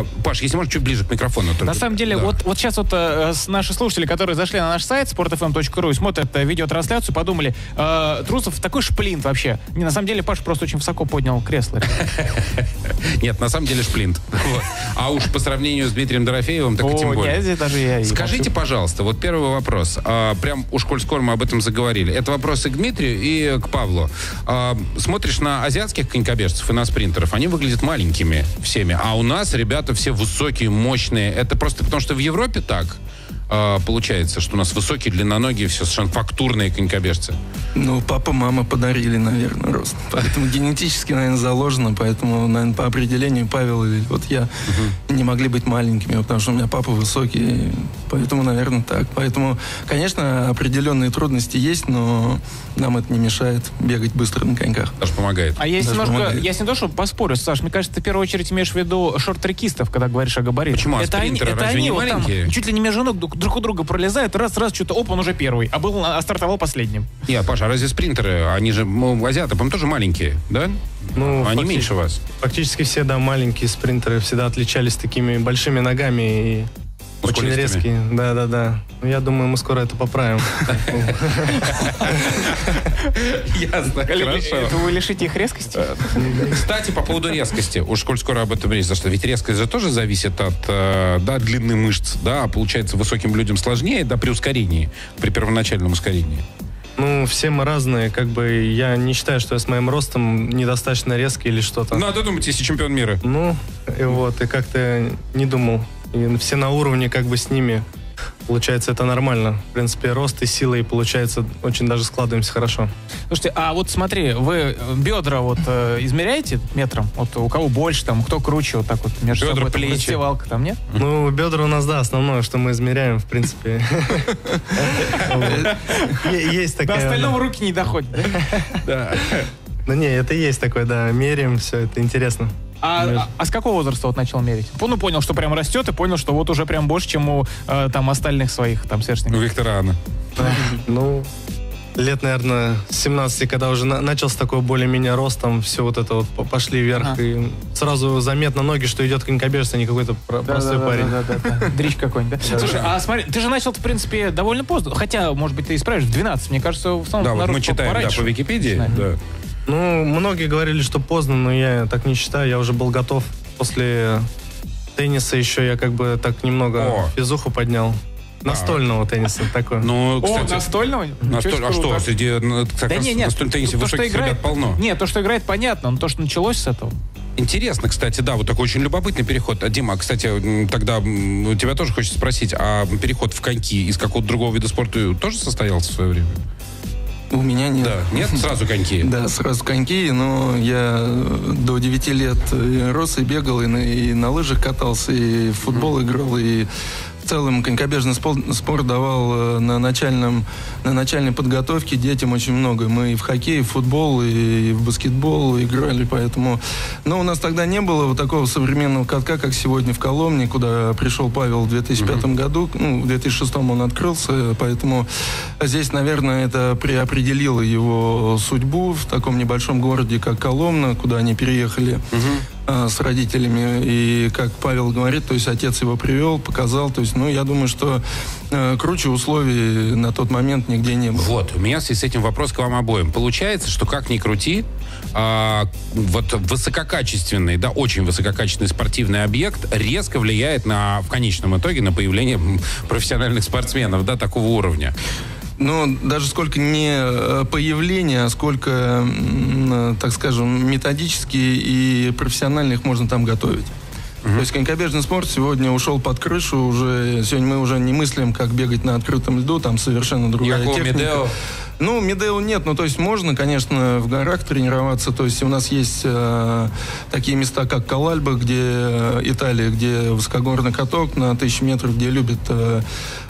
А, Паш, если можно, чуть ближе к микрофону. только. На самом деле, Да. вот, вот сейчас вот э, наши слушатели, которые зашли на наш сайт sportfm.ru и смотрят э, видеотрансляцию, подумали, э, Трусов такой шплинт вообще. Не, на самом деле, Паш просто очень высоко поднял кресло. Нет, на самом деле шплинт. А уж по сравнению с Дмитрием Дорофеевым, так и тем более. Скажите, пожалуйста, вот первый вопрос. А, прям уж коль скоро мы об этом заговорили. Это вопрос и к Дмитрию, и к Павлу. А, смотришь на азиатских конькобежцев и на спринтеров, они выглядят маленькими всеми. А у нас ребята все высокие, мощные. Это просто потому, что в Европе так а, получается, что у нас высокие, длинноногие, все совершенно фактурные конькобежцы. Ну, папа, мама подарили, наверное, рост. Поэтому генетически, наверное, заложено. Поэтому, наверное, по определению Павел или вот я не могли быть маленькими, потому что у меня папа высокий. Поэтому, наверное, так. Поэтому, конечно, определенные трудности есть, но нам это не мешает бегать быстро на коньках. Даже помогает. А я Даже немножко, помогает. я с не то, что поспорю, Саш, мне кажется, ты в первую очередь имеешь в виду шорт-трекистов, когда говоришь о габаритах. Почему? А Это они, спринтеры это они не вот там маленькие? чуть ли не между ног друг, у друга пролезают, раз-раз, что-то, оп, он уже первый, а был, а стартовал последним. Не, Паша, а разве спринтеры, они же, ну, азиаты, по-моему, тоже маленькие, да? Ну, они меньше вас. Фактически все, да, маленькие спринтеры всегда отличались такими большими ногами и очень Мускулистыми. резкие. Да, да, да. Ну, Я думаю, мы скоро это поправим. Ясно, Это вы лишите их резкости? Кстати, по поводу резкости, уж коль скоро об этом речь зашла, ведь резкость же тоже зависит от э, да, длины мышц, да, а получается высоким людям сложнее, да, при ускорении, при первоначальном ускорении. Ну, все мы разные, как бы я не считаю, что я с моим ростом недостаточно резкий или что-то. Надо думать, если чемпион мира. Ну, и вот, и как-то не думал. И все на уровне как бы с ними. Получается, это нормально. В принципе, рост и сила, и получается, очень даже складываемся хорошо. Слушайте, а вот смотри, вы э, бедра вот э, измеряете метром? Вот у кого больше, там, кто круче, вот так вот между Бедра собой, там, плечи. раздевалка там, нет? Ну, бедра у нас, да, основное, что мы измеряем, в принципе. Есть До такая... остального руки не доходят. да? Ну, не, это есть такое, да, меряем, все, это интересно. А, а- а с какого возраста вот начал мерить? Ну, понял, что прям растет, и понял, что вот уже прям больше, чем у э, там остальных своих там У сверстников. Виктора Анна. Ну, лет, наверное, с 17, когда уже на- начал с такого более-менее ростом, все вот это вот по- пошли вверх, Ага. и сразу заметно ноги, что идет конькобежец, а не какой-то про- простой парень. Дрищ какой-нибудь, да? Слушай, а смотри, ты же начал, в принципе, довольно поздно. Хотя, может быть, ты исправишь, в 12. Мне кажется, в основном Да, вот мы читаем да, по Википедии. Да. Ну, многие говорили, что поздно, но я так не считаю, я уже был готов. После тенниса еще я как бы так немного О. физуху поднял. Настольного тенниса такой. Ну, О, кстати, настольного? настоль- а что, среди как Да раз не, нет, настольном теннисе то, что высоких играет, ребят полно. Нет, то, что играет, понятно, но то, что началось с этого. Интересно, кстати, да, вот такой очень любопытный переход. А, Дима, кстати, тогда тебя тоже хочется спросить, а переход в коньки из какого-то другого вида спорта тоже состоялся в свое время? У меня нет. Да, нет, сразу коньки. Да, сразу коньки, но я до 9 лет рос и бегал, и на, и на лыжах катался, и в футбол играл, и целом конькобежный спорт, спорт давал э, на, начальном, на начальной подготовке детям очень много. Мы и в хоккей, и в футбол, и в баскетбол играли, поэтому... Но у нас тогда не было вот такого современного катка, как сегодня в Коломне, куда пришел Павел в 2005 году. Ну, в 2006 он открылся, поэтому здесь, наверное, это преопределило его судьбу в таком небольшом городе, как Коломна, куда они переехали а, с родителями. И, как Павел говорит, то есть отец его привел, показал. То есть, ну, я думаю, что э, круче условий на тот момент нигде не было. Вот, у меня в с этим вопрос к вам обоим. Получается, что как ни крути, а, вот высококачественный, да, очень высококачественный спортивный объект резко влияет на, в конечном итоге на появление профессиональных спортсменов, да, такого уровня. Но даже сколько не э, появления, а сколько, э, так скажем, методически и профессионально их можно там готовить. То есть конькобежный спорт сегодня ушел под крышу, уже сегодня мы уже не мыслим, как бегать на открытом льду, там совершенно другая Никакого техника. Медео. Ну, Медео нет, ну, то есть можно, конечно, в горах тренироваться, то есть у нас есть э, такие места, как Калальба, где э, Италия, где высокогорный каток на тысячу метров, где любят э,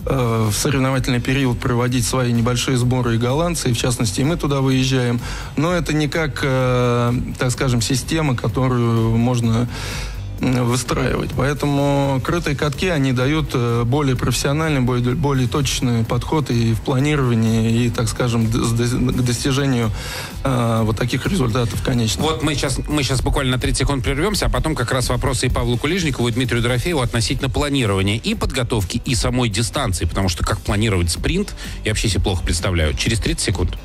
э, в соревновательный период проводить свои небольшие сборы и голландцы, и в частности, и мы туда выезжаем. Но это не как, э, так скажем, система, которую можно выстраивать. Поэтому крытые катки, они дают э, более профессиональный, более, более точный подход и в планировании, и, так скажем, к достижению э, вот таких результатов конечно. Вот мы сейчас, мы сейчас буквально на 30 секунд прервемся, а потом как раз вопросы и Павлу Кулижникову, и Дмитрию Дорофееву относительно планирования и подготовки, и самой дистанции, потому что как планировать спринт, я вообще себе плохо представляю. Через 30 секунд.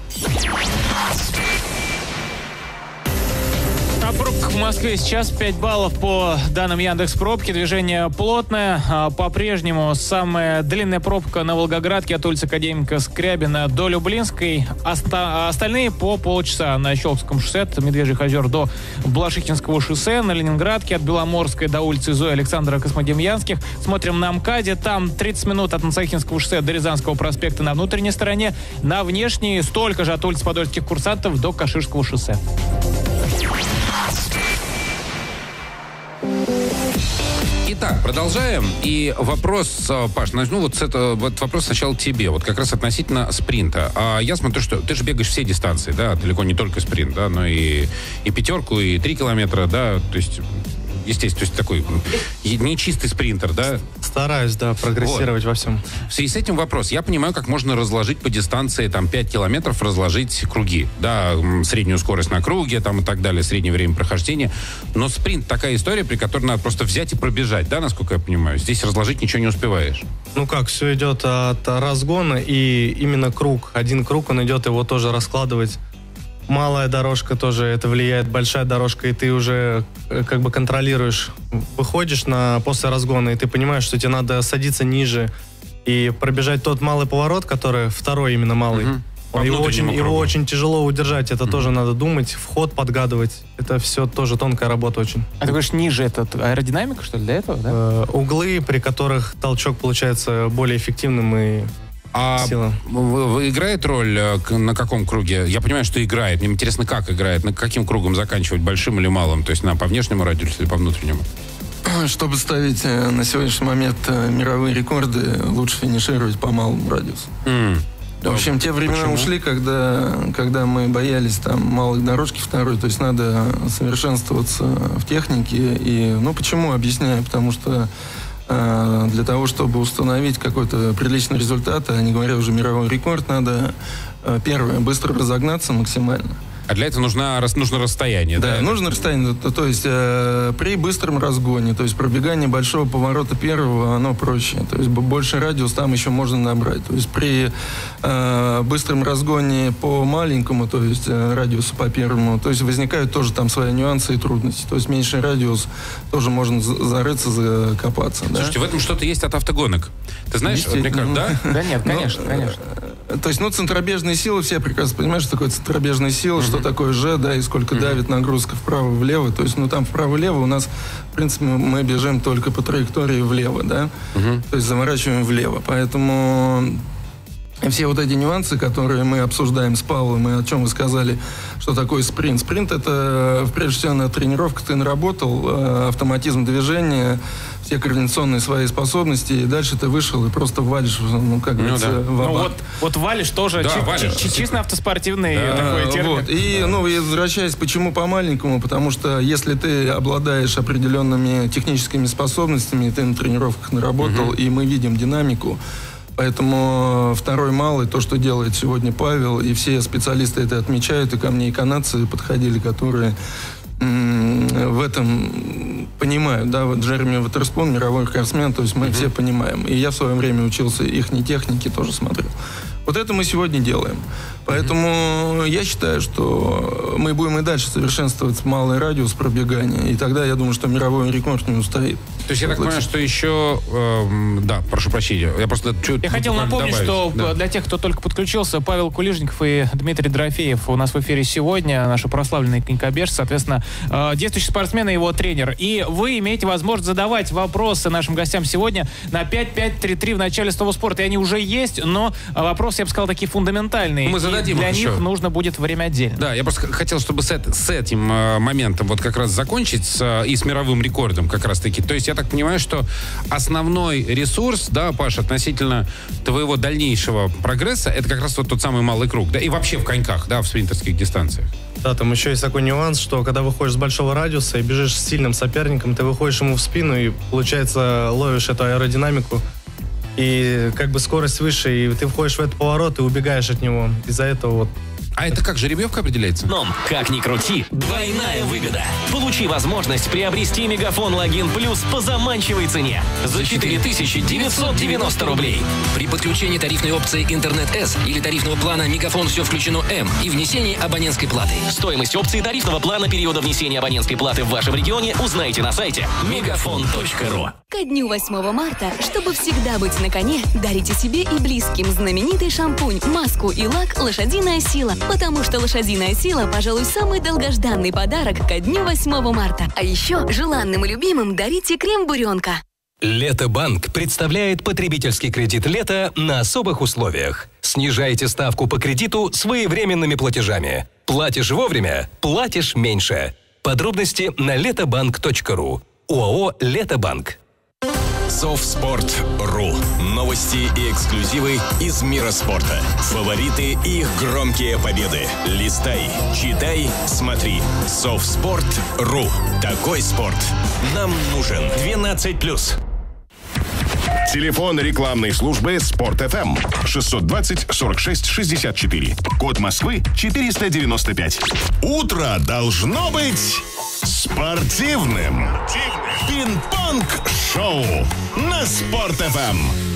Пробках в Москве сейчас 5 баллов по данным Яндекс Пробки. Движение плотное. А, по-прежнему самая длинная пробка на Волгоградке от улицы Академика Скрябина до Люблинской. Оста- остальные по полчаса на Щелковском шоссе от Медвежьих озер до Блашихинского шоссе. На Ленинградке от Беломорской до улицы Зои Александра Космодемьянских. Смотрим на МКАДе. Там 30 минут от Насахинского шоссе до Рязанского проспекта на внутренней стороне. На внешней столько же от улицы Подольских курсантов до Каширского шоссе. Итак, продолжаем. И вопрос, э, Паш, начну вот с этого, вот вопрос сначала тебе, вот как раз относительно спринта. А я смотрю, что ты же бегаешь все дистанции, да, далеко не только спринт, да, но и, и пятерку, и три километра, да, то есть естественно, то есть такой не чистый спринтер, да? Стараюсь, да, прогрессировать вот. во всем. В связи с этим вопрос. Я понимаю, как можно разложить по дистанции, там, 5 километров, разложить круги, да, среднюю скорость на круге, там, и так далее, среднее время прохождения. Но спринт такая история, при которой надо просто взять и пробежать, да, насколько я понимаю? Здесь разложить ничего не успеваешь. Ну как, все идет от разгона, и именно круг, один круг, он идет его тоже раскладывать малая дорожка тоже это влияет, большая дорожка, и ты уже э, как бы контролируешь. Выходишь на после разгона, и ты понимаешь, что тебе надо садиться ниже и пробежать тот малый поворот, который второй именно малый. Угу. Его очень, его очень тяжело удержать, это mm тоже надо думать, вход подгадывать. Это все тоже тонкая работа очень. А ты говоришь, ниже это аэродинамика, что ли, для этого, да? Э, углы, при которых толчок получается более эффективным и а Сила. играет роль э, на каком круге? Я понимаю, что играет. Мне интересно, как играет. На каким кругом заканчивать, большим или малым? То есть на по внешнему радиусу или по внутреннему? Чтобы ставить э, на сегодняшний момент э, мировые рекорды, лучше финишировать по малому радиусу. Mm. В общем, те времена Почему? ушли, когда, когда мы боялись там малой дорожки второй, то есть надо совершенствоваться в технике. И, ну, почему, объясняю, потому что для того, чтобы установить какой-то приличный результат, а не говоря уже мировой рекорд, надо, э, первое, быстро разогнаться максимально. А для этого нужно, нужно расстояние, да? Да, нужно расстояние. То, то есть э, при быстром разгоне, то есть пробегание большого поворота первого, оно проще. То есть больше радиус там еще можно набрать. То есть при э, быстром разгоне по маленькому, то есть э, радиусу по первому, то есть возникают тоже там свои нюансы и трудности. То есть меньший радиус тоже можно зарыться, закопаться. Слушайте, да? в этом что-то есть от автогонок. Ты знаешь, вот, мне кажется, да? Да нет, конечно, конечно. То есть, ну, центробежные силы, все прекрасно понимают, что такое центробежные силы, mm-hmm. что такое Ж, да, и сколько mm-hmm. давит нагрузка вправо-влево. То есть, ну, там вправо-влево у нас, в принципе, мы бежим только по траектории влево, да. Mm-hmm. То есть, заворачиваем влево. Поэтому все вот эти нюансы, которые мы обсуждаем с Павлом, и о чем вы сказали, что такое спринт. Спринт — это, прежде всего, на тренировках ты наработал э, автоматизм движения, все координационные свои способности, и дальше ты вышел и просто валишь, ну, как ну, говорится, да. в Ну, вот, вот валишь тоже, да, чи- валишь. Чи- чисто автоспортивный да, такой термин. Вот. И, ну, и возвращаясь, почему по-маленькому, потому что если ты обладаешь определенными техническими способностями, ты на тренировках наработал, угу. и мы видим динамику, Поэтому второй малый, то, что делает сегодня Павел, и все специалисты это отмечают, и ко мне и канадцы подходили, которые в этом понимают, да, вот Джереми Ватерспун, мировой рекордсмен, то есть мы mm-hmm. все понимаем. И я в свое время учился их техники, тоже смотрел. Вот это мы сегодня делаем. Поэтому mm-hmm. я считаю, что мы будем и дальше совершенствовать малый радиус пробегания, и тогда я думаю, что мировой рекорд не устоит. То есть я так понимаю, что еще... Э, да, прошу прощения. Я просто... Я хотел напомнить, добавить. что да. для тех, кто только подключился, Павел Кулижников и Дмитрий Дорофеев у нас в эфире сегодня, наши прославленные конькобежцы, соответственно, э, действующий спортсмен и его тренер. И вы имеете возможность задавать вопросы нашим гостям сегодня на 5533 в начале слова спорта. И они уже есть, но вопросы, я бы сказал, такие фундаментальные. Мы зададим для них еще. нужно будет время отдельно. Да, я просто хотел, чтобы с, с этим э, моментом вот как раз закончить с, э, и с мировым рекордом как раз-таки. То есть я так понимаю, что основной ресурс, да, Паш, относительно твоего дальнейшего прогресса, это как раз вот тот самый малый круг, да, и вообще в коньках, да, в спринтерских дистанциях. Да, там еще есть такой нюанс, что когда выходишь с большого радиуса и бежишь с сильным соперником, ты выходишь ему в спину и, получается, ловишь эту аэродинамику. И как бы скорость выше, и ты входишь в этот поворот и убегаешь от него. Из-за этого вот А это как, жеребьевка определяется? Но, как ни крути, двойная выгода. Получи возможность приобрести Мегафон Логин Плюс по заманчивой цене за 4990 рублей. При подключении тарифной опции Интернет С или тарифного плана Мегафон все включено М и внесении абонентской платы. Стоимость опции тарифного плана периода внесения абонентской платы в вашем регионе узнаете на сайте мегафон.ру. Ко дню 8 марта, чтобы всегда быть на коне, дарите себе и близким знаменитый шампунь, маску и лак «Лошадиная сила». Потому что «Лошадиная сила» – пожалуй, самый долгожданный подарок ко дню 8 марта. А еще желанным и любимым дарите крем «Буренка». Лето-банк представляет потребительский кредит лета на особых условиях. Снижайте ставку по кредиту своевременными платежами. Платишь вовремя, платишь меньше. Подробности на летобанк.ру. ОАО «Летобанк». Софтспорт.ру. Новости и эксклюзивы из мира спорта. Фавориты и их громкие победы. Листай, читай, смотри. Софтспорт.ру. Такой спорт нам нужен. 12+. Телефон рекламной службы Спорт ФМ 620 46 64. Код Москвы 495. Утро должно быть спортивным. Пинг-понг шоу на Спорт ФМ.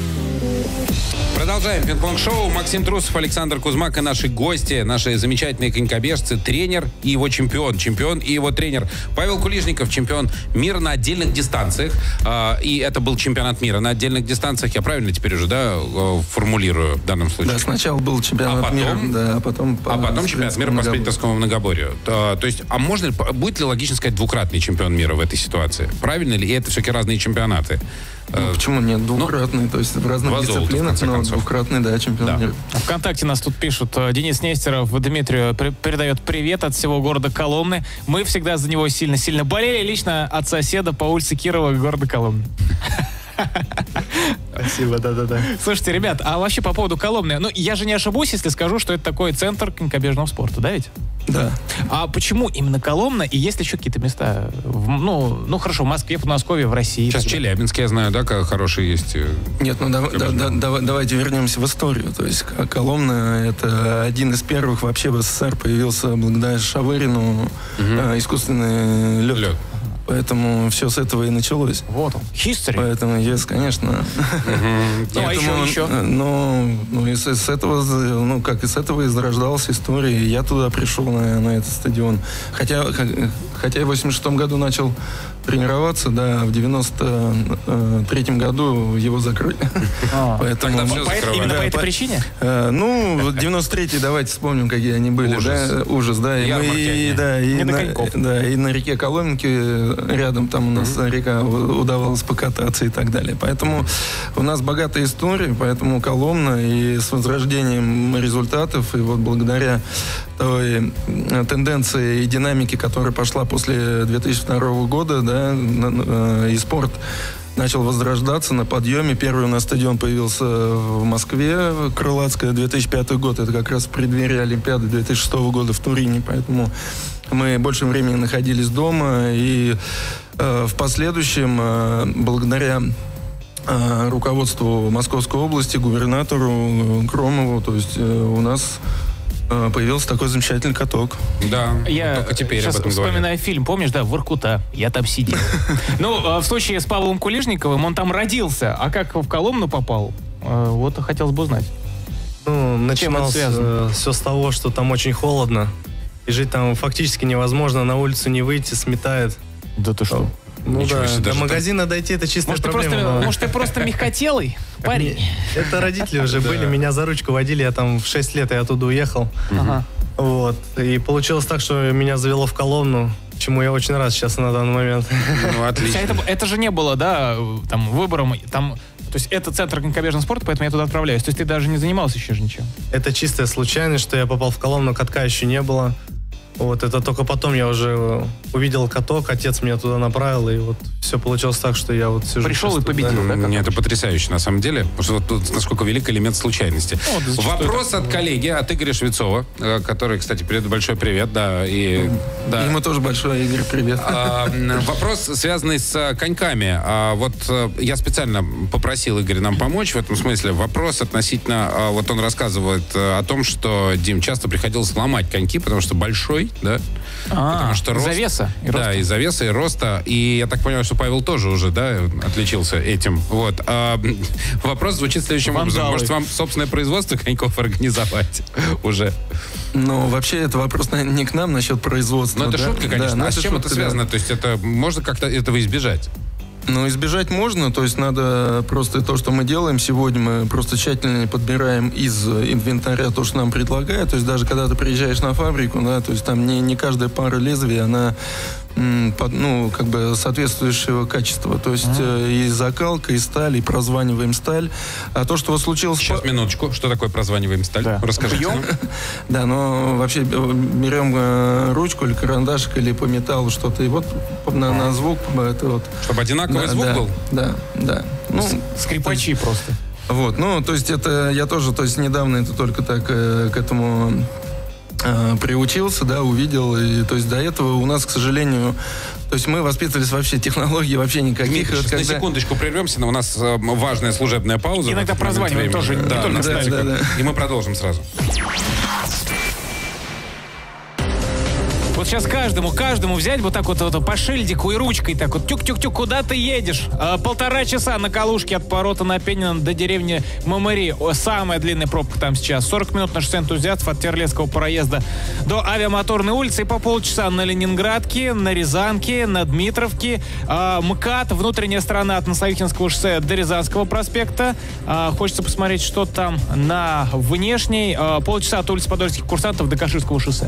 Продолжаем пинг-понг-шоу. Максим Трусов, Александр Кузмак и наши гости, наши замечательные конькобежцы, тренер и его чемпион, чемпион и его тренер Павел Кулижников, чемпион мира на отдельных дистанциях. А, И это был чемпионат мира на отдельных дистанциях. Я правильно теперь уже, да, э, формулирую в данном случае? Да, сначала был чемпионат А потом? мира, да, а потом... А потом чемпионат мира по спринтерскому многоборью. А, То есть, а можно ли, будет ли логично сказать двукратный чемпион мира в этой ситуации? Правильно ли? И это все-таки разные чемпионаты. Ну, почему нет? Двукратный, то есть в разных два золота, в дисциплинах, но концов. двукратный, да, чемпион Да. мира. Вконтакте нас тут пишут. э, Денис Нестеров Дмитрию при- передает привет от всего города Коломны. Мы всегда за него сильно-сильно болели. Лично от соседа по улице Кирова города Коломны. спасибо, да-да-да. Слушайте, ребят, а вообще по поводу Коломны, ну, я же не ошибусь, если скажу, что это такой центр конькобежного спорта, да ведь? Да. А почему именно Коломна и есть ли еще какие-то места? В- ну, ну, хорошо, в Москве, в Подмосковье, в России. Сейчас. Челябинск, я знаю, да, как хороший есть. э, Нет, ну дав- да- да- дава- давайте вернемся в историю. То есть Коломна — это один из первых вообще в СССР появился благодаря Шавырину э, искусственный лед. Лед. Поэтому все с этого и началось. Вот он, history. Поэтому, yes, конечно. Ну, а еще, еще? э, Ну, ну и с, этого, ну, как и с этого и зарождалась история. И Я туда пришел на, этот стадион. Хотя, хотя я в 86 году начал тренироваться, да, в 93 году его закрыли. А. Поэтому... Тогда По закрывали. именно Да, по этой по- причине? Э, Ну, вот 93-й, давайте вспомним, какие они были. Ужас. Да? Ужас, да. И, мы, и, да, и, на, да, и на реке Коломенки э, рядом там у нас река у- удавалось покататься и так далее. Поэтому у нас богатая история, поэтому Коломна и с возрождением результатов, и вот благодаря той э, тенденции и динамике, которая пошла после 2002 года, да, э, и спорт начал возрождаться на подъеме. Первый у нас стадион появился в Москве, Крылатская, 2005 год. Это как раз в преддверии Олимпиады 2006 года в Турине. Поэтому мы больше времени находились дома. И э, в последующем, э, благодаря э, руководству Московской области, губернатору э, Громову, то есть э, у нас э, появился такой замечательный каток. Да, Я только теперь сейчас об этом вспоминаю фильм, помнишь, да, «Воркута». Я там сидел. Ну, а в случае с Павлом Кулижниковым, он там родился, а как в Коломну попал, э, вот хотелось бы узнать. Ну, начиналось связано? все с того, что там очень холодно. И жить там фактически невозможно, на улицу не выйти, сметает. Да ты что? Ну Ничего да, себе, до даже так. магазина дойти это Может, ты проблема. просто, была. может, ты просто мягкотелый парень? Это родители уже были, меня за ручку водили, я там в 6 лет, я оттуда уехал. Ага. Вот. И получилось так, что меня завело в колонну, чему я очень рад сейчас на данный момент. Ну, отлично. это, это же не было, да, там, выбором, там, то есть это центр конькобежного спорта, поэтому я туда отправляюсь. То есть ты даже не занимался еще же ничем. Это чистая случайность, что я попал в колонну, катка еще не было. Вот это только потом я уже увидел каток, отец меня туда направил, и вот все получилось так, что я вот сижу. Пришел и победил, да? как Мне это потрясающе, на самом деле. Потому что вот тут насколько велик элемент случайности. Ну, да зачастую Вопрос от коллеги, от Игоря Швецова, э, который, кстати, передает большой привет, да, и... Да. Ему тоже большой, Игорь, привет. А, Вопрос, связанный с э, коньками. А, Вот э, я специально попросил Игоря нам помочь в этом смысле. Вопрос относительно... Вот он рассказывает о том, что, Дим, часто приходилось ломать коньки, потому что большой, да? А, Потому что рост- веса и да, роста. из-за веса и роста. И я так понимаю, что Павел тоже уже, да, отличился этим. Вот. А, вопрос звучит следующим образом. Вандалы. Может, вам собственное производство коньков организовать уже? Ну, вообще, это вопрос, не к нам насчет производства. Ну, это да? шутка, Да, конечно. ну, а с чем это шутка, да. связано? То есть это можно как-то этого избежать? Ну, избежать можно, то есть надо просто то, что мы делаем сегодня, мы просто тщательно подбираем из инвентаря то, что нам предлагают. То есть даже когда ты приезжаешь на фабрику, да, то есть там не, не каждая пара лезвий, она ну, как бы соответствующего качества. То есть э, и закалка, и сталь, и прозваниваем сталь. А то, что вот случилось... Сейчас, минуточку. Что такое прозваниваем сталь? Да. Расскажите. Бьем? Да, но вообще э, берем э, ручку или карандашик или по металлу что-то, и вот на, на звук это вот... Чтобы одинаковый Да, звук да, был? Да, да. Ну, Скрипачи просто. вот, ну, то есть это я тоже, то есть недавно это только так э, к этому приучился, да, увидел, и то есть до этого у нас, к сожалению, то есть мы воспитывались вообще технологий вообще никаких. Дмитрий, И вот сейчас на когда- секундочку прервемся, но у нас э, важная служебная пауза. Иногда прозваниваем тоже, не Да, только на сталь. секунду. Да, да, И мы продолжим сразу. Вот сейчас каждому, каждому взять вот так вот, вот по шильдику и ручкой так вот тюк-тюк-тюк, куда ты едешь? А, полтора часа на Калушке от поворота на Пенина до деревни Мамари. О, самая длинная пробка там сейчас. 40 минут на шоссе энтузиастов от Терлецкого проезда до авиамоторной улицы и по полчаса на Ленинградке, на Рязанке, на Дмитровке, а, МКАД, внутренняя сторона от Носовихинского шоссе до Рязанского проспекта. А, хочется посмотреть, что там на внешней. А, полчаса от улицы Подольских курсантов до Каширского шоссе.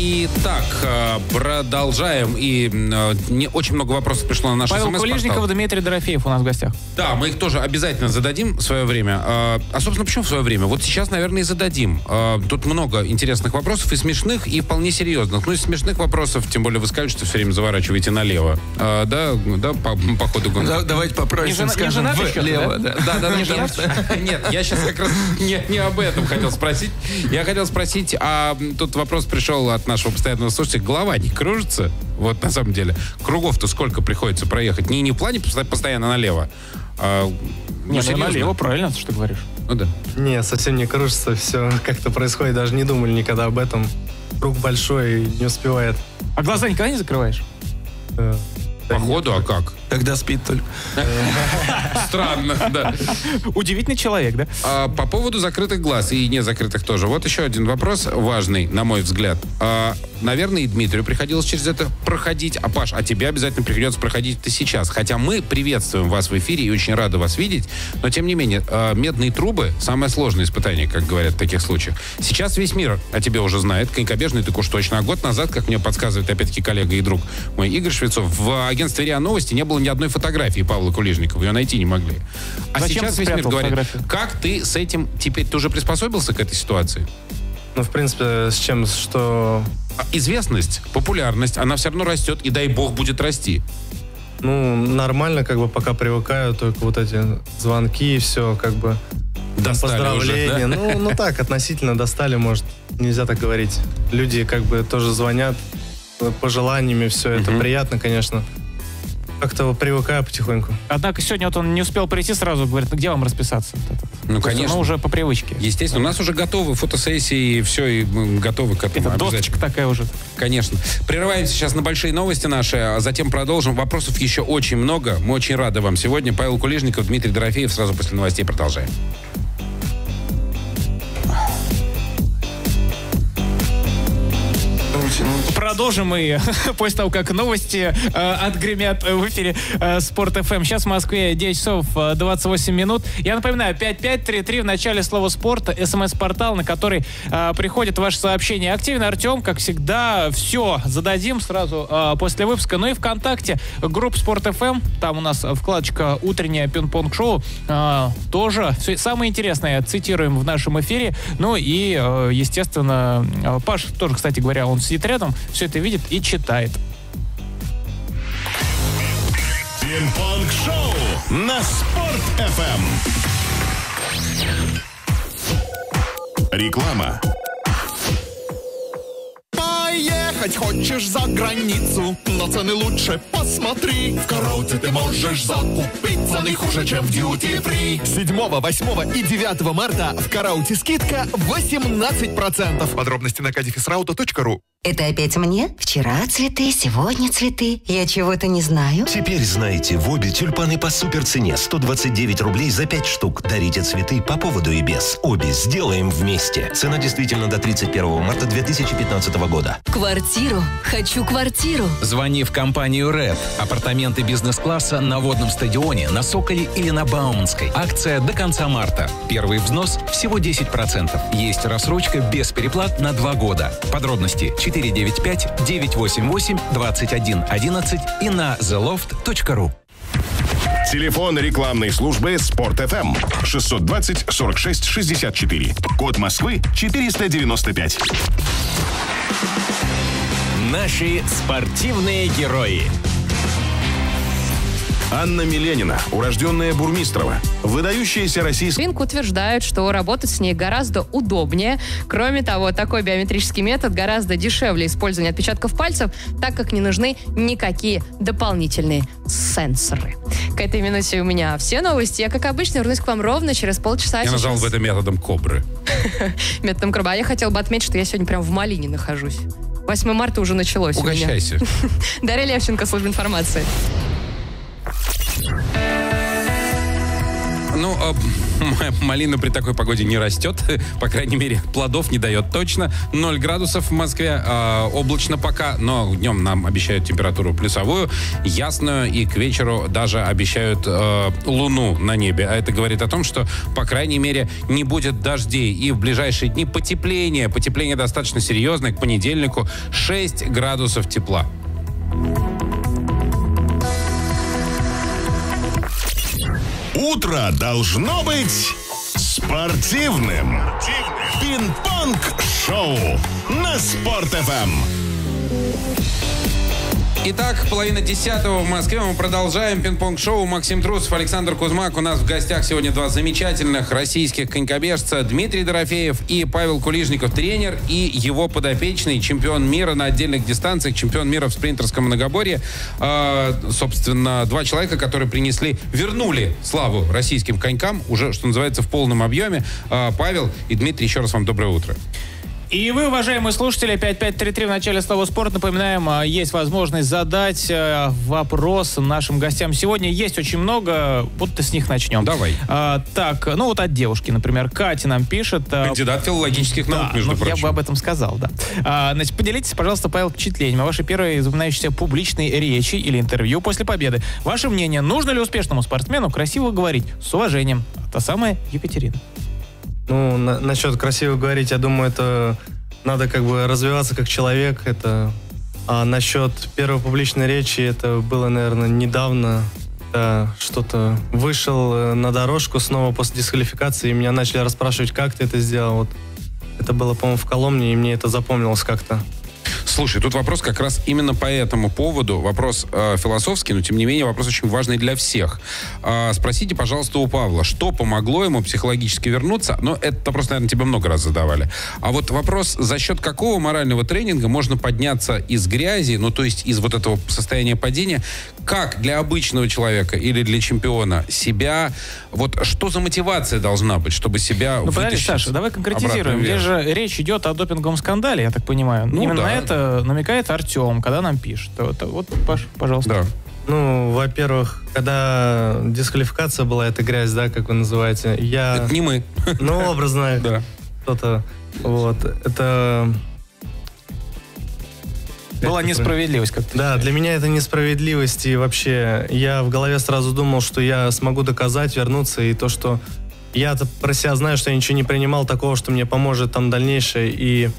Итак, э, продолжаем. И э, не, очень много вопросов пришло на наш Павел. Кулижников, Дмитрий Дорофеев у нас в гостях. Да, мы их тоже обязательно зададим в свое время. А, а, собственно, почему в свое время? Вот сейчас, наверное, и зададим. А, тут много интересных вопросов, и смешных, и вполне серьезных. Ну, из смешных вопросов, тем более вы скажете, что все время заворачиваете налево. А, да, да, по, по ходу гонки. Да, давайте Не поправим, жена- не скажем, женат еще влево. да? Да, Да, да, Не что- Нет, я сейчас как раз не, не об этом хотел спросить. Я хотел спросить, а тут вопрос пришел от нашего постоянного слушателя. Голова не кружится? Вот на самом деле. Кругов-то сколько приходится проехать? Не, не в плане постоянно налево. а, ну, Не, ну налево, правильно, ты что говоришь? Ну да. Не, совсем не кружится, все как-то происходит, даже не думали никогда об этом. Круг большой, не успевает. А глаза никогда не закрываешь? э, Походу, а как? Когда спит только. Странно, да. Удивительный человек, да? А, по поводу закрытых глаз и незакрытых тоже. Вот еще один вопрос важный, на мой взгляд. А, наверное, и Дмитрию приходилось через это проходить. А, Паш, а тебе обязательно придется проходить это сейчас. Хотя мы приветствуем вас в эфире и очень рады вас видеть. Но, тем не менее, а, медные трубы — самое сложное испытание, как говорят в таких случаях. Сейчас весь мир о тебе уже знает. Конькобежный ты уж точно. А год назад, как мне подсказывает, опять-таки, коллега и друг мой Игорь Швецов, в агентстве РИА Новости не было ни одной фотографии Павла Кулижникова. Ее найти не могли. А Зачем сейчас весь мир говорит, фотографию? как ты с этим теперь, ты уже приспособился к этой ситуации? Ну, в принципе, с чем, что... А Известность, популярность, она все равно растет, и дай бог будет расти. Ну, нормально, как бы, пока привыкаю, только вот эти звонки и все, как бы... Достали поздравления. уже, да? Ну, ну так, относительно достали, может, нельзя так говорить. Люди как бы тоже звонят э, пожеланиями, все это приятно, конечно. Как-то привыкаю потихоньку. Однако сегодня вот он не успел прийти сразу, говорит, ну где вам расписаться? Вот. Ну, То конечно. оно уже по привычке. Естественно, у нас уже готовы фотосессии, и все, и мы готовы к этому. Это досточка такая уже. Конечно. Прерываемся сейчас на большие новости наши, а затем продолжим. Вопросов еще очень много. Мы очень рады вам сегодня. Павел Кулижников, Дмитрий Дорофеев. Сразу после новостей продолжаем. Продолжим мы после того, как новости э, отгремят в эфире э, Спорт ФМ. Сейчас в Москве 9 часов э, 28 минут. Я напоминаю, 5533 в начале слова спорта, смс-портал, на который э, приходят ваши сообщения. Активно, Артем, как всегда, все зададим сразу э, после выпуска. Ну и ВКонтакте, группа Спорт ФМ, там у нас вкладочка «Утреннее пинг-понг-шоу», э, тоже все самое интересное цитируем в нашем эфире. Ну и, э, естественно, э, Паш тоже, кстати говоря, он сидит рядом, все это видит и читает. Пинг-понг-шоу на Спорт-ФМ. Реклама. Поехать хочешь за границу, но цены лучше посмотри. В Караоте ты можешь закупиться не хуже, чем в Duty Free. 7, 8 и 9 марта в Караоте скидка 18%. Подробности на кадифисраута.ру Это опять мне? Вчера цветы, сегодня цветы. Я чего-то не знаю. Теперь знаете, в обе тюльпаны по суперцене 129 рублей за 5 штук. Дарите цветы по поводу и без. Обе сделаем вместе. Цена действительно до 31 марта 2015 года. Квартиру. Хочу квартиру. Звони в компанию РЭД. Апартаменты бизнес-класса на водном стадионе, на Соколе или на Бауманской. Акция до конца марта. Первый взнос всего 10%. Есть рассрочка без переплат на 2 года. Подробности 495-988-2111 и на theloft.ru. Телефон рекламной службы Спорт ФМ 620 46 64. Код Москвы 495. Наши спортивные герои. Анна Миленина, урожденная Бурмистрова, выдающаяся российская... Ринг утверждает, что работать с ней гораздо удобнее. Кроме того, такой биометрический метод гораздо дешевле использования отпечатков пальцев, так как не нужны никакие дополнительные сенсоры. К этой минуте у меня все новости. Я, как обычно, вернусь к вам ровно через полчаса. Я назвал Сейчас бы это методом кобры. Методом круга. А я хотела бы отметить, что я сегодня прям в Малине нахожусь. 8 марта уже началось у меня. Угощайся. Дарья Левченко, служба информации. Ну, а, малина при такой погоде не растет. По крайней мере, плодов не дает точно. 0 градусов в Москве. а, облачно пока, но днем нам обещают температуру плюсовую, ясную, и к вечеру даже обещают э, луну на небе. А это говорит о том, что, по крайней мере, не будет дождей. И в ближайшие дни потепление. Потепление достаточно серьезное. К понедельнику 6 градусов тепла. Утро должно быть спортивным. Пинг-понг-шоу на Спорт ФМ. Итак, половина десятого в Москве. Мы продолжаем пинг-понг-шоу. Максим Трусов, Александр Кузмак. У нас в гостях сегодня два замечательных российских конькобежца. Дмитрий Дорофеев и Павел Кулижников, тренер и его подопечный, чемпион мира на отдельных дистанциях, чемпион мира в спринтерском многоборье. А, собственно, два человека, которые принесли, вернули славу российским конькам, уже, что называется, в полном объеме. А, Павел и Дмитрий, еще раз вам доброе утро. И вы, уважаемые слушатели, 5533 в начале слова спорт. Напоминаем, а, есть возможность задать э, вопрос нашим гостям. Сегодня есть очень много, вот с них начнем. Давай. А, так, ну вот от девушки, например, Катя нам пишет. а, Кандидат филологических да, наук, между ну, прочим. Я бы об этом сказал, да. А, значит, поделитесь, пожалуйста, Павел, впечатлением о вашей первой запоминающейся публичной речи или интервью после победы. Ваше мнение, нужно ли успешному спортсмену красиво говорить? С уважением. Та самая Екатерина. Ну, на- насчет красиво говорить, я думаю, это надо как бы развиваться как человек. Это а насчет первой публичной речи, это было, наверное, недавно. Да, что-то вышел э, на дорожку снова после дисквалификации, и меня начали расспрашивать, как ты это сделал. Вот. Это было, по-моему, в Коломне, и мне это запомнилось как-то. Слушай, тут вопрос как раз именно по этому поводу. Вопрос э, философский, но тем не менее вопрос очень важный для всех. А, спросите, пожалуйста, у Павла, что помогло ему психологически вернуться? Ну, это просто, наверное, тебе много раз задавали. А вот вопрос, за счет какого морального тренинга можно подняться из грязи, ну, то есть из вот этого состояния падения, как для обычного человека или для чемпиона себя, вот что за мотивация должна быть, чтобы себя Ну, подожди, Саша, давай конкретизируем. Здесь же речь идет о допинговом скандале, я так понимаю. Ну, Именно да. на это намекает Артем, когда нам пишет. Вот, вот Паш, пожалуйста. Ну, во-первых, когда дисквалификация была, это грязь, да, как вы называете, я... Это не мы. Ну, образно, да. кто-то, вот, это... Была Это- несправедливость, как ты Да, для меня это несправедливость. И вообще, я в голове сразу думал, что я смогу доказать, вернуться. И то, что я-то про себя знаю, что я ничего не принимал такого, что мне поможет там дальнейшее. И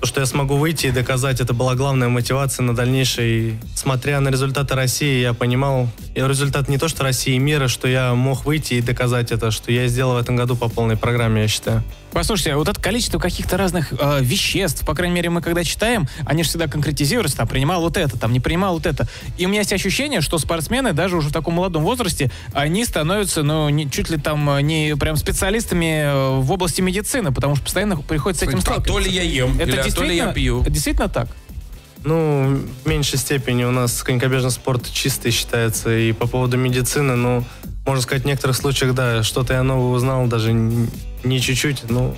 то, что я смогу выйти и доказать, это была главная мотивация на дальнейшее. И смотря на результаты России, я понимал, и результат не то, что России и мира, что я мог выйти и доказать это, что я сделал в этом году по полной программе, я считаю. Послушайте, а вот это количество каких-то разных э, веществ, по крайней мере, мы когда читаем, они же всегда конкретизируются, там, принимал вот это, там, не принимал вот это. И у меня есть ощущение, что спортсмены, даже уже в таком молодом возрасте, они становятся, ну, не, чуть ли там э, не прям специалистами э, в области медицины, потому что постоянно приходится с этим А сталкиваться. то ли я ем, это или а то ли действительно, я пью. это действительно так? Ну, в меньшей степени у нас конькобежный спорт чистый считается. И по поводу медицины, ну, можно сказать, в некоторых случаях, да, что-то я новое узнал, даже не чуть-чуть, ну,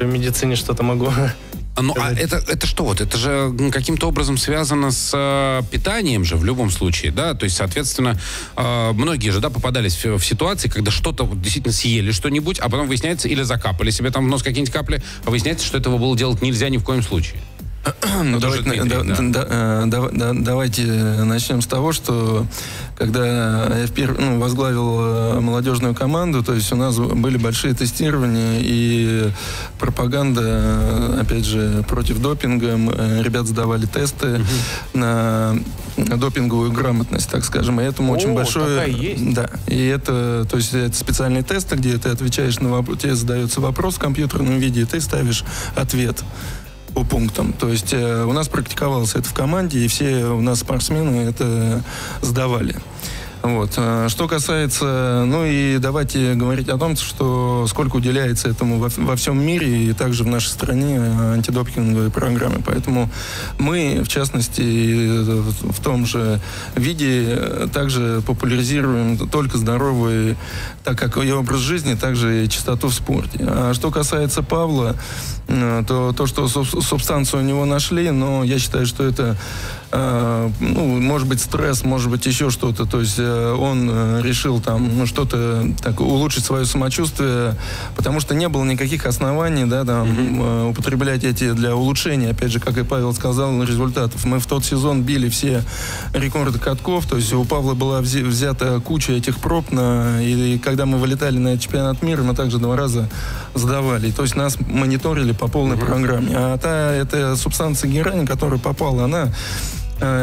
в медицине что-то могу. Ну, а это, это что вот? Это же каким-то образом связано с э, питанием же в любом случае, да? То есть, соответственно, э, многие же, да, попадались в, в ситуации, когда что-то вот действительно съели что-нибудь, а потом выясняется, или закапали себе там в нос какие-нибудь капли, а выясняется, что этого было делать нельзя ни в коем случае. Ну, уже давайте, Дмитрий, да- да. да- э, дава- да- давайте начнем с того, что когда я впер- ну, возглавил э, молодежную команду, то есть у нас были большие тестирования и пропаганда, э, опять же, против допинга. Э, Ребят сдавали тесты на допинговую грамотность, так скажем. И этому очень О, большое... такая есть. Да. И это, то есть это специальные тесты, где ты отвечаешь на вопрос, тебе задается вопрос в компьютерном виде, и ты ставишь ответ по пунктам. То есть э, у нас практиковалось это в команде, и все у нас спортсмены это сдавали. Вот. Э, Что касается, ну и давайте говорить о том, что сколько уделяется этому во, во всем мире и также в нашей стране э, антидопинговой программы. Поэтому мы, в частности, в том же виде э, также популяризируем только здоровый, так как и образ жизни, также и чистоту в спорте. А что касается Павла, то то, что суб- субстанцию у него нашли, но я считаю, что это э, ну, может быть, стресс, может быть, еще что-то. То есть э, он э, решил там ну, что-то так улучшить свое самочувствие, потому что не было никаких оснований, да, там, э, употреблять эти для улучшения, опять же, как и Павел сказал, результатов. Мы в тот сезон били все рекорды катков, то есть у Павла была взята куча этих проб, на, и, и когда мы вылетали на чемпионат мира, мы также два раза сдавали. То есть нас мониторили по полной программе. А та эта субстанция герань, которая попала, она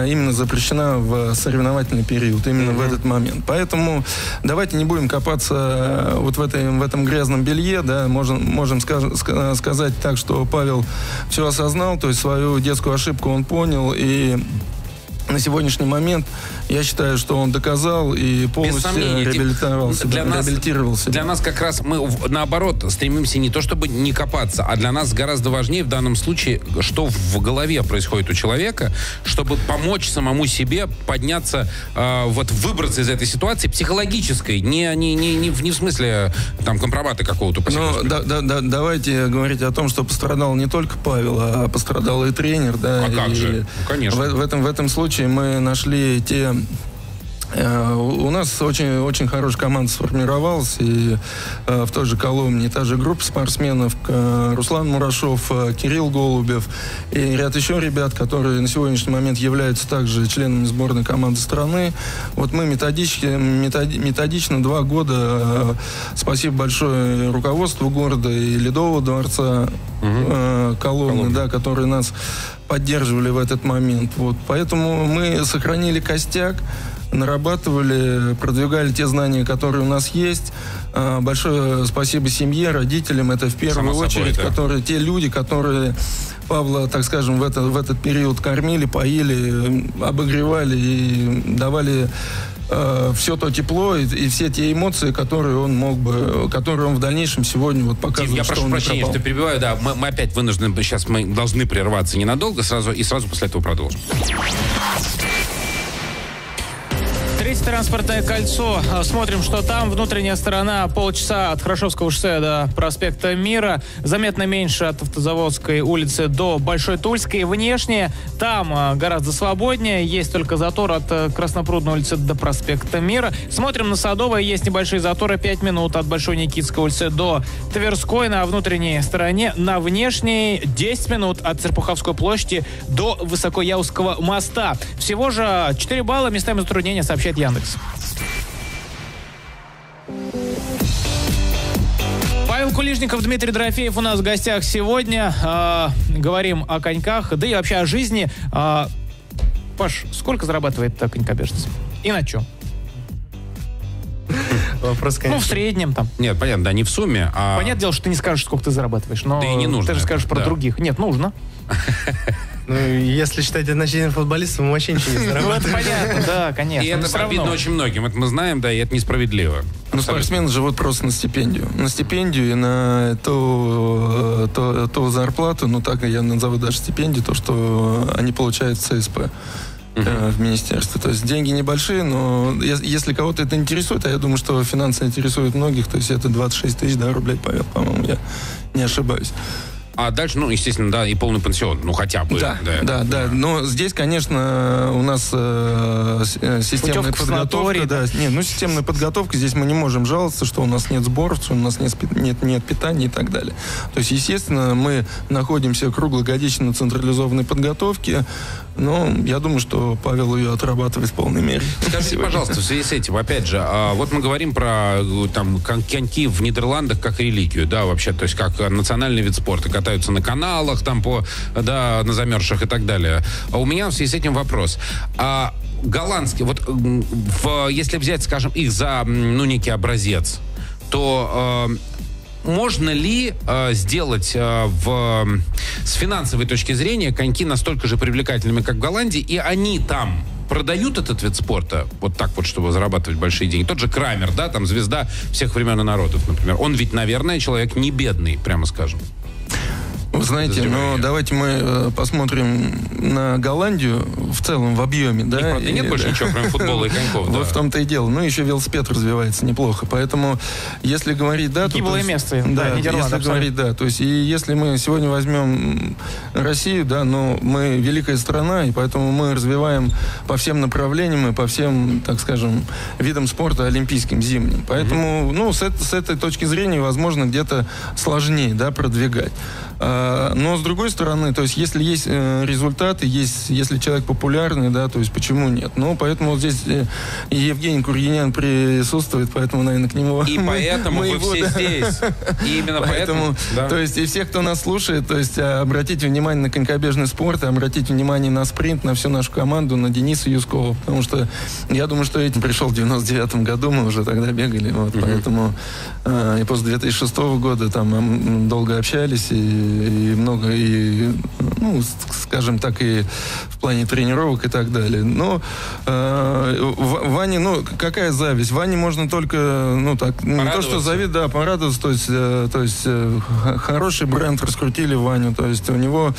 именно запрещена в соревновательный период, именно в этот момент. Поэтому давайте не будем копаться э, вот в, этой, в этом грязном белье, да, можем, можем скаж- ска- сказать так, что Павел все осознал, то есть свою детскую ошибку он понял, и на сегодняшний момент я считаю, что он доказал и полностью сомнений. реабилитировался. Для нас, реабилитировался. для нас как раз мы наоборот стремимся не то чтобы не копаться, а для нас гораздо важнее в данном случае, что в голове происходит у человека, чтобы помочь самому себе подняться, э, вот выбраться из этой ситуации психологической, не, не, не, не, в, не в смысле там компромата какого-то. Ну, да, да, да, давайте говорить о том, что пострадал не только Павел, а пострадал и тренер, да. А как и же? Ну, конечно. В, в этом, в этом случае мы нашли те у нас очень, очень хорошая команда сформировалась, и э, в той же Коломне та же группа спортсменов, э, Руслан Мурашов, э, Кирилл Голубев и ряд еще ребят, которые на сегодняшний момент являются также членами сборной команды страны. Вот мы методически, методи- методично два года, э, спасибо большое руководству города и Ледового дворца э, Коломны, да, которые нас поддерживали в этот момент. Вот. Поэтому мы сохранили костяк, нарабатывали, продвигали те знания, которые у нас есть. А, Большое спасибо семье, родителям. Это в первую Само собой, очередь, да. которые те люди, которые Павла, так скажем, в, это, в этот период кормили, поили, обогревали и давали все то тепло и, и все те эмоции, которые он мог бы, которые он в дальнейшем сегодня вот показывает, я что прошу он прощения, что перебиваю, да, мы, мы опять вынуждены, сейчас мы должны прерваться ненадолго сразу, и сразу после этого продолжим. Транспортное кольцо. А, Смотрим, что там. Внутренняя сторона полчаса от Хорошевского шоссе до проспекта Мира. Заметно меньше от Автозаводской улицы до Большой Тульской. Внешне там а, гораздо свободнее. Есть только затор от э, Краснопрудной улицы до проспекта Мира. Смотрим на Садовое. Есть небольшие заторы. 5 минут от Большой Никитской улицы до Тверской. На внутренней стороне. На внешней 10 минут от Серпуховской площади до Высокояузского моста. Всего же 4 балла. Местами затруднения сообщает Яндекс. Павел Кулижников, Дмитрий Дорофеев у нас в гостях сегодня. А, говорим о коньках, да и вообще о жизни. А, Паш, сколько зарабатывает э, конькобежец? И на чем? Вопрос, Ну, в среднем там. Нет, понятно, да, не в сумме, а... Понятное дело, что ты не скажешь, сколько ты зарабатываешь, но Да и не нужно ты же это, скажешь про да. других. Нет, нужно. Ну, если считать отношения футболиста, мы вообще ничего не Ну, это зарабатываем. понятно, да, конечно. И это обидно очень многим. Это мы знаем, да, и это несправедливо. Ну, спортсмены живут просто на стипендию. На стипендию и на ту, ту, ту зарплату, ну так я назову даже стипендию, то, что они получают в ЦСП э, в министерстве. То есть деньги небольшие, но ес- если кого-то это интересует, а я думаю, что финансы интересуют многих, то есть это 26 тысяч да, рублей, Павел, по-моему, я не ошибаюсь. А дальше, ну, естественно, да, и полный пенсион, ну, хотя бы. Да, да, да, Но здесь, конечно, у нас э, э, системная Путевка подготовка. санаторий, Да, не, ну системная подготовка. Здесь мы не можем жаловаться, что у нас нет сборов, что у нас нет, нет, нет питания и так далее. То есть, естественно, мы находимся круглогодично на централизованной подготовке. Но я думаю, что Павел ее отрабатывает в полной мере. Скажите, пожалуйста, в связи с этим, опять же, а, вот мы говорим про э, там кон- коньки в Нидерландах как религию, да, вообще, то есть как э, национальный вид спорта, катаются на каналах, там по, да, на замерзших и так далее. А у меня в связи с этим вопрос. А голландский, вот в, если взять, скажем, их за, ну, некий образец, то э, можно ли э, сделать э, в, с финансовой точки зрения коньки настолько же привлекательными, как в Голландии, и они там продают этот вид спорта вот так вот, чтобы зарабатывать большие деньги. Тот же Крамер, да, там звезда всех времен и народов, например. Он ведь, наверное, человек не бедный, прямо скажем. Вы знаете, ну давайте мы э, посмотрим на Голландию в целом в объеме, да? правда, нет И- больше ничего, кроме футбола и коньков, да. Вот в том-то и дело. Ну, еще велосипед развивается неплохо. Поэтому, если говорить, да... то- Гиблое место, да, Да, если абсолютно. говорить, да. То есть, и если мы сегодня возьмем Россию, да, ну, мы великая страна, и поэтому мы развиваем по всем направлениям и по всем, так скажем, видам спорта олимпийским, зимним. Поэтому, ну, с, с этой точки зрения, возможно, где-то сложнее, да, продвигать. А, но с другой стороны, то есть если есть э, результаты, есть, если человек популярный, да, то есть почему нет? Ну, поэтому здесь э, и Евгений Кургинян присутствует, поэтому, наверное, к нему... И мы- поэтому мы вы его, все да. здесь. И именно поэтому... да. То есть и всех, кто нас слушает, то есть обратите внимание на конькобежный спорт, обратите внимание на спринт, на всю нашу команду, на Дениса Юскова, потому что я думаю, что этим пришел в 99 году, мы уже тогда бегали, вот, поэтому а, и после 2006 года там м, долго общались, и, и много, и, ну, скажем так, и в плане тренировок и так далее. Но э, Ване, ну, какая зависть? Ване можно только, ну, так, не то, что завидовать, да, порадоваться, то есть, э, то есть э, хороший бренд раскрутили Ваню, то есть у него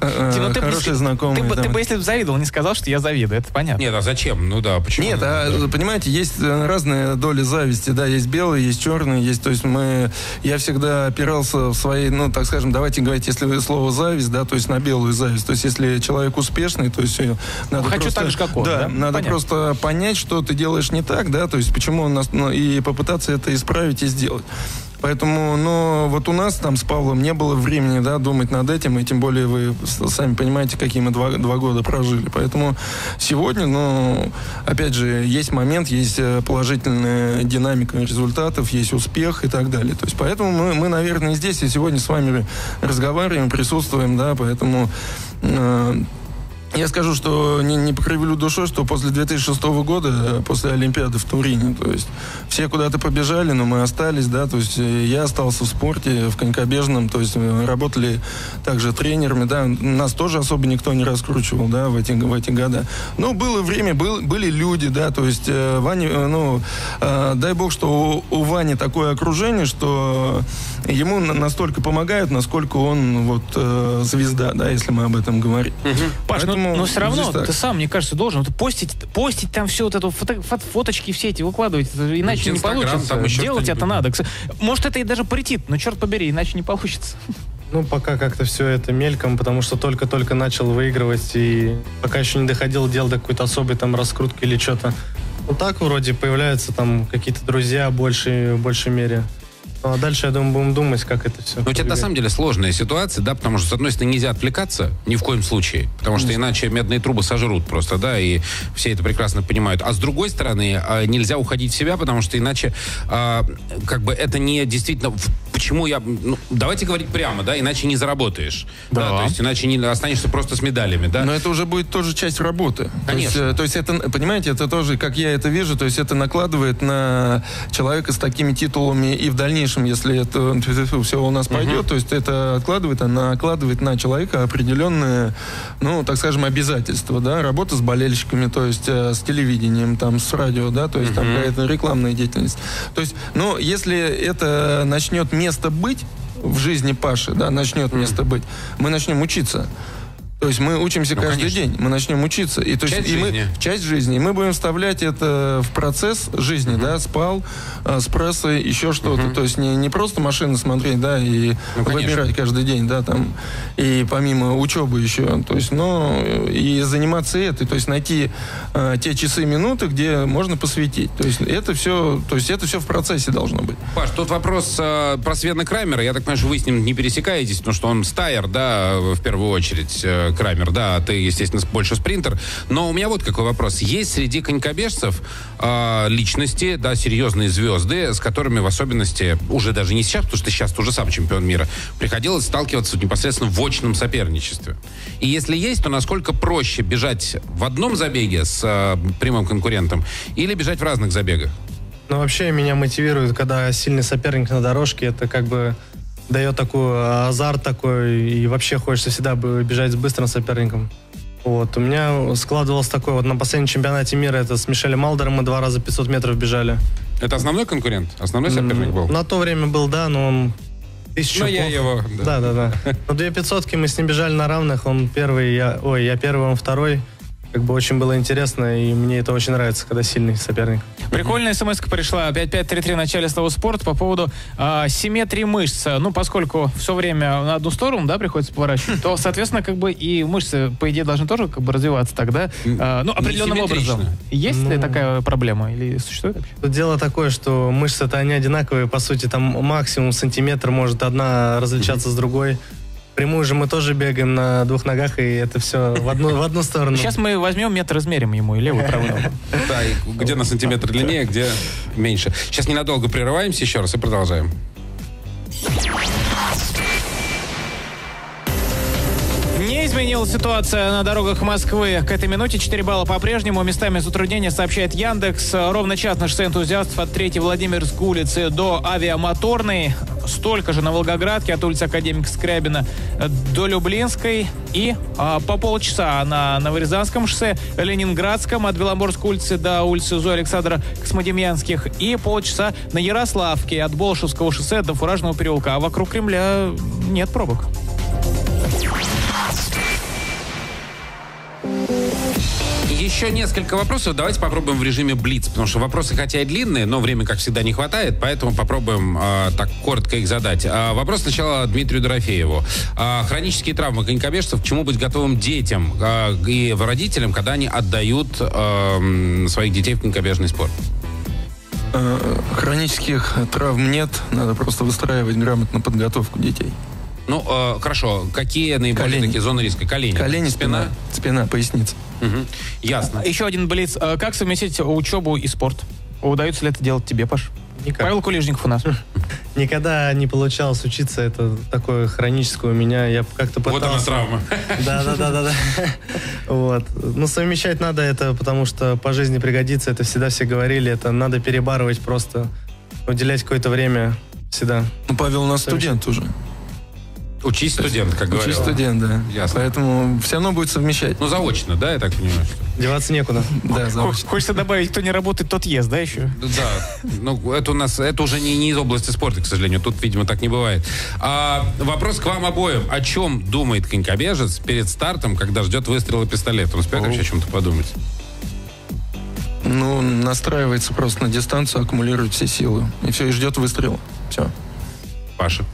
э, Тим, ну ты бы- хорошие знакомые. Ты, бы- да. ты бы, если бы завидовал, не сказал, что я завидую. Это понятно. Нет, а зачем? Ну да, почему? Нет, а, понимаете, есть э, разные доли зависти, да, есть белые, есть черные, есть, то есть мы, я всегда опирался в своей, ну, так скажем, давайте говорить, если слово зависть, да, то есть на белую зависть, то есть если человек успешный, то есть э, надо Хочу просто, так же, как он, да? надо Понятно. просто понять, что ты делаешь не так, да, то есть почему он нас, ну, и попытаться это исправить и сделать. Поэтому, но вот у нас там с Павлом не было времени, да, думать над этим, и тем более вы сами понимаете, какие мы два, два года прожили. Поэтому сегодня, ну, опять же, есть момент, есть э, положительная динамика результатов, есть успех и так далее. То есть поэтому мы, мы наверное, здесь и сегодня с вами разговариваем, присутствуем, да, поэтому э, я скажу, что не, не покривлю душой, что после 2006 года, э, после Олимпиады в Турине, то есть все куда-то побежали, но мы остались, да, то есть э, я остался в спорте, в конькобежном, то есть э, работали также тренерами, да, нас тоже особо никто не раскручивал, да, в эти, в эти года. Но было время, был, были люди, да, то есть Ваня, э, ну, дай бог, что у, у Вани такое окружение, что ему на- настолько помогают, насколько он вот звезда, да, если мы об этом говорим. Паш, ну поэтому... Но все равно, так. ты сам, мне кажется, должен вот постить, постить там все вот это, фото- фот- фоточки все эти выкладывать, это иначе не Инстаграм, получится. там еще Делать это надо. Может, это и даже претит, но черт побери, иначе не получится. Ну, пока как-то все это мельком, потому что только-только начал выигрывать, и пока еще не доходил делать до какой-то особой там раскрутки или что-то. Ну, так вроде появляются там какие-то друзья в большей, в большей мере. Ну, а дальше, я думаю, будем думать, как это все. Но у тебя на самом деле сложная ситуация, да, потому что, с одной стороны, нельзя отвлекаться ни в коем случае, потому что иначе медные трубы сожрут просто, да, и все это прекрасно понимают. А с другой стороны, а, нельзя уходить в себя, потому что иначе, а, как бы, это не действительно... Почему я... ну, давайте говорить прямо, да, иначе не заработаешь. Да. то есть иначе не останешься просто с медалями, да. Но это уже будет тоже часть работы. Конечно. То есть, э, то есть это, понимаете, это тоже, как я это вижу, то есть это накладывает на человека с такими титулами и в дальнейшем, если это все у нас пойдет, то есть это откладывает, она накладывает на человека определенные, ну, так скажем, обязательства, да, работа с болельщиками, то есть э, с телевидением, там, с радио, да, то есть там какая-то рекламная деятельность. То есть, ну, если это начнет место быть в жизни Паши, да, начнет место быть, мы начнем учиться. То есть мы учимся Ну, каждый конечно. день, мы начнем учиться. И, то есть, Часть и мы, жизни. часть жизни. И мы будем вставлять это в процесс жизни, да, спал, э, с прессой, еще что-то. То есть не, не просто машины смотреть, да, и Ну, конечно. выбирать каждый день, да, там, и помимо учебы еще. То есть, ну, и заниматься этой, то есть найти э, те часы, минуты, где можно посвятить. То есть это все, то есть это все в процессе должно быть. Паш, тут вопрос э, про Свена Крамера. Я так понимаю, что вы с ним не пересекаетесь, потому что он стайер, да, в первую очередь, э, Крамер, да, а ты, естественно, больше спринтер. Но у меня вот какой вопрос. Есть среди конькобежцев э, личности, да, серьезные звезды, с которыми в особенности, уже даже не сейчас, потому что сейчас уже сам чемпион мира, приходилось сталкиваться непосредственно в очном соперничестве. И если есть, то насколько проще бежать в одном забеге с э, прямым конкурентом или бежать в разных забегах? Ну, вообще меня мотивирует, когда сильный соперник на дорожке, это как бы дает такой азарт такой, и вообще хочется всегда бежать с быстрым соперником. Вот, у меня складывалось такое, вот на последнем чемпионате мира, это с Мишелем Малдером мы два раза 500 метров бежали. Это основной конкурент? Основной соперник был? На то время был, да, но он тысячу Ну, я его, да. Да, да, да. Но две пятьсотки мы с ним бежали на равных, он первый, я, ой, я первый, он второй. Как бы очень было интересно, и мне это очень нравится, когда сильный соперник. Прикольная смс пришла 5533 в начале слова спорт по поводу а, симметрии мышц. Ну, поскольку все время на одну сторону, да, приходится поворачивать, то, соответственно, как бы и мышцы, по идее, должны тоже как бы развиваться тогда. А, ну, определенным образом. Есть ли Ну. такая проблема или существует вообще? Тут дело такое, что мышцы-то они одинаковые, по сути, там максимум сантиметр может одна различаться с другой. Прямую же мы тоже бегаем на двух ногах, и это все в одну, в одну сторону. Сейчас мы возьмем метр, измерим ему и левую, и правую ногу. Да, и где на сантиметр длиннее, где меньше. Сейчас ненадолго прерываемся еще раз и продолжаем. Изменилась ситуация на дорогах Москвы. К этой минуте 4 балла по-прежнему. Местами затруднения сообщает Яндекс. Ровно час на шоссе энтузиастов от 3 Владимирской улицы до авиамоторной. Столько же на Волгоградке от улицы Академика Скрябина до Люблинской. И а, по полчаса на Новорязанском шоссе, Ленинградском от Беломорской улицы до улицы Зои Александра Космодемьянских. И полчаса на Ярославке от Болшевского шоссе до Фуражного переулка. А вокруг Кремля нет пробок. Еще несколько вопросов. Давайте попробуем в режиме Блиц, потому что вопросы хотя и длинные, но времени, как всегда, не хватает, поэтому попробуем э, так коротко их задать. А, вопрос сначала Дмитрию Дорофееву. А, хронические травмы конькобежцев, к чему быть готовым детям а, и родителям, когда они отдают эм, своих детей в конькобежный спорт? Э, Хронических травм нет, надо просто выстраивать грамотно подготовку детей. Ну, э, хорошо. Какие наиболее Колени. такие зоны риска? Колени. Колени, спина, спина, поясница. Мгм. Ясно. Еще один блиц. Э, Как совместить учебу и спорт? Удается ли это делать тебе, Паш? Никак. Павел Кулижников у нас. Никогда не получалось учиться, это такое хроническое у меня. Я как-то Вот она пытался... травма. Да, да, да, да, да. Вот. Ну, совмещать надо это, потому что по жизни пригодится. Это всегда все говорили. Это надо перебарывать просто. Уделять какое-то время всегда. Ну, Павел у нас студент уже. Учись студент, как говорил. Учись студент, да. Ясно. Поэтому все равно будет совмещать. Ну, заочно, да, я так понимаю? Деваться некуда. Да, заочно. Хочется добавить, кто не работает, тот ест, да, еще? Да, ну это у нас, это уже не, не из области спорта, к сожалению. Тут, видимо, так не бывает. А, вопрос к вам обоим. О чем думает конькобежец перед стартом, когда ждет выстрела пистолета? Он успеет вообще о чем-то подумать? Ну, настраивается просто на дистанцию, аккумулирует все силы. И все, и ждет выстрела. Все. Паша?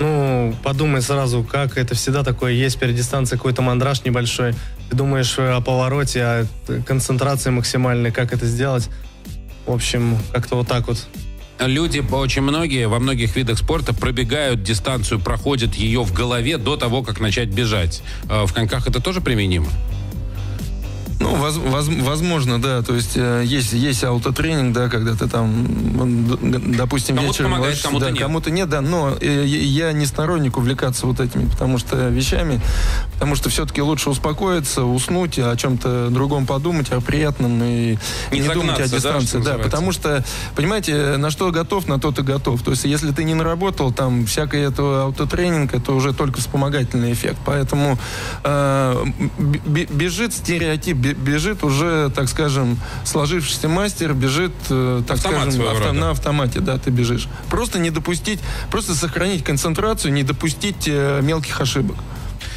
Ну, подумай сразу, как это всегда такое есть перед дистанцией какой-то мандраж небольшой. Ты думаешь э, о повороте, о т- концентрации максимальной, как это сделать. В общем, как-то вот так вот. Люди, очень многие, во многих видах спорта пробегают дистанцию, проходят ее в голове до того, как начать бежать. А В коньках это тоже применимо? Ну, воз- воз- возможно, да. То есть э, есть, есть аутотренинг, да, когда ты там, допустим, Кому-то вечером помогает, кому-то да, нет. кому-то нет, да. Но э, я не сторонник увлекаться вот этими, потому что вещами, потому что все-таки лучше успокоиться, уснуть, о чем-то другом подумать, о приятном и Не не, думать да, о дистанции, да, называется. потому что, понимаете, на что готов, на то ты готов. То есть, если ты не наработал там всякое это аутотренинг, это уже только вспомогательный эффект. Поэтому э, бежит стереотип, бежит уже, так скажем, сложившийся мастер, бежит, э, так Автомат скажем, рода. на автомате, да, ты бежишь. Просто не допустить, просто сохранить концентрацию, не допустить э, мелких ошибок.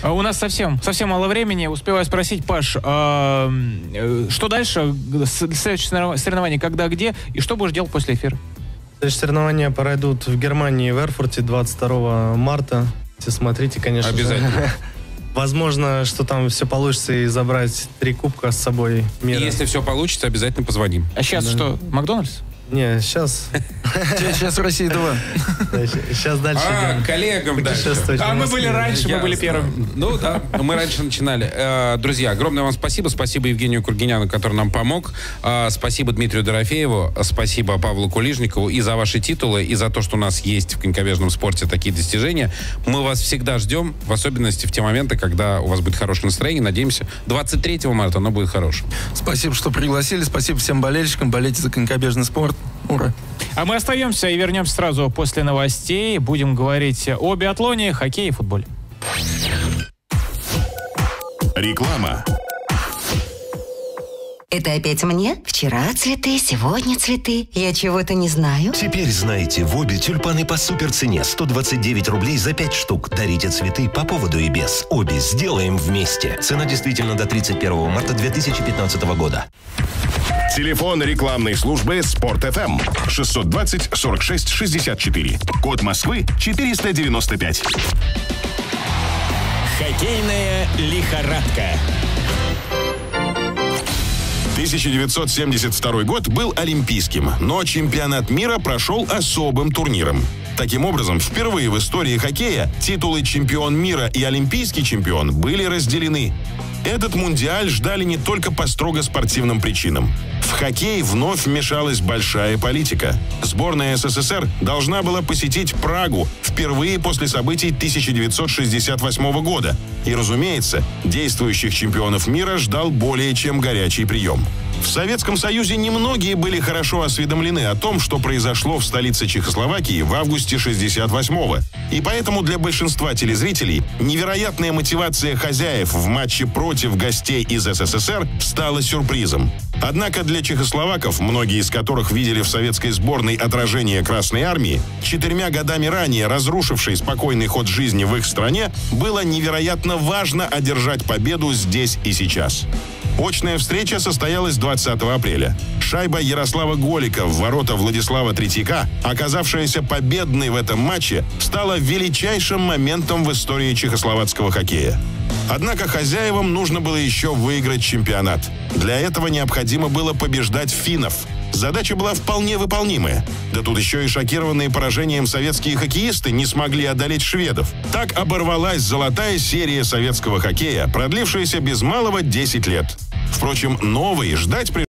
А У нас совсем, совсем мало времени. Успеваю спросить, Паш, а, э, что дальше? Следующее соревнов- соревнование когда, где? И что будешь делать после эфира? Следующие соревнования пройдут в Германии, в Эрфурте 22 марта. Все смотрите, конечно же. Возможно, что там все получится и забрать три кубка с собой И мира. если все получится, обязательно позвоним. А сейчас Да. что, Макдональдс? Не, сейчас, Сейчас Россия 2. сейчас дальше А, коллегам дальше. А в мы были раньше, мы были первыми. Ну да, мы раньше начинали. Э, Друзья, огромное вам спасибо. Спасибо Евгению Кургиняну, который нам помог. Э, Спасибо Дмитрию Дорофееву. Спасибо Павлу Кулижникову и за ваши титулы, и за то, что у нас есть в конькобежном спорте такие достижения. Мы вас всегда ждем, в особенности в те моменты, когда у вас будет хорошее настроение. Надеемся, 23 марта оно будет хорошим. Спасибо, что пригласили. Спасибо всем болельщикам. Болейте за конькобежный спорт. Ура! А мы остаемся и вернемся сразу после новостей. Будем говорить о биатлоне, хоккее и футболе. Реклама. Это опять мне? Вчера цветы, сегодня цветы. Я чего-то не знаю. Теперь знаете, в обе тюльпаны по суперцене 129 рублей за 5 штук. Дарите цветы по поводу и без. Обе сделаем вместе. Цена действительно до 31 марта 2015 года. Телефон рекламной службы Спорт ФМ 620 46 64. Код Москвы 495. Хоккейная лихорадка. 1972 год был олимпийским, но чемпионат мира прошел особым турниром. Таким образом, впервые в истории хоккея титулы чемпион мира и олимпийский чемпион были разделены. Этот мундиаль ждали не только по строго спортивным причинам. В хоккей вновь вмешалась большая политика. Сборная СССР должна была посетить Прагу впервые после событий 1968 года. И, разумеется, действующих чемпионов мира ждал более чем горячий прием. В Советском Союзе немногие были хорошо осведомлены о том, что произошло в столице Чехословакии в августе 68-го. И поэтому для большинства телезрителей невероятная мотивация хозяев в матче против гостей из СССР стала сюрпризом. Однако для чехословаков, многие из которых видели в советской сборной отражение Красной Армии, четырьмя годами ранее разрушившей спокойный ход жизни в их стране, было невероятно важно одержать победу здесь и сейчас. Очная встреча состоялась 20 апреля. Шайба Ярослава Голика в ворота Владислава Третьяка, оказавшаяся победной в этом матче, стала величайшим моментом в истории чехословацкого хоккея. Однако хозяевам нужно было еще выиграть чемпионат. Для этого необходимо было побеждать финнов. Задача была вполне выполнимая. Да тут еще и шокированные поражением советские хоккеисты не смогли одолеть шведов. Так оборвалась золотая серия советского хоккея, продлившаяся без малого 10 лет. Впрочем, новый ждать при